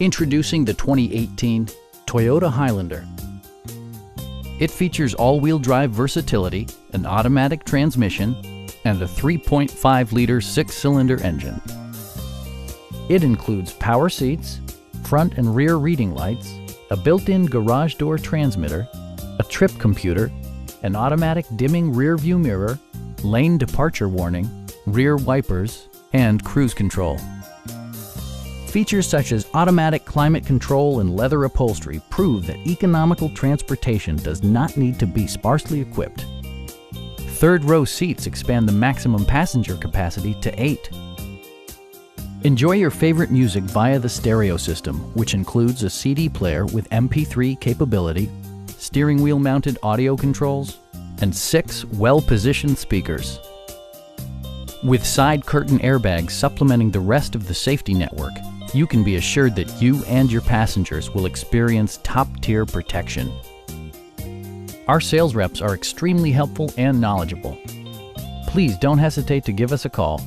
Introducing the 2018 Toyota Highlander. It features all-wheel drive versatility, an automatic transmission, and a 3.5-liter six-cylinder engine. It includes power seats, front and rear reading lights, a built-in garage door transmitter, a trip computer, an automatic dimming rear view mirror, lane departure warning, rear wipers, and cruise control. Features such as automatic climate control and leather upholstery prove that economical transportation does not need to be sparsely equipped. Third row seats expand the maximum passenger capacity to eight. Enjoy your favorite music via the stereo system, which includes a CD player with MP3 capability, steering wheel mounted audio controls, and six well-positioned speakers. With side curtain airbags supplementing the rest of the safety network, you can be assured that you and your passengers will experience top-tier protection. Our sales reps are extremely helpful and knowledgeable. Please don't hesitate to give us a call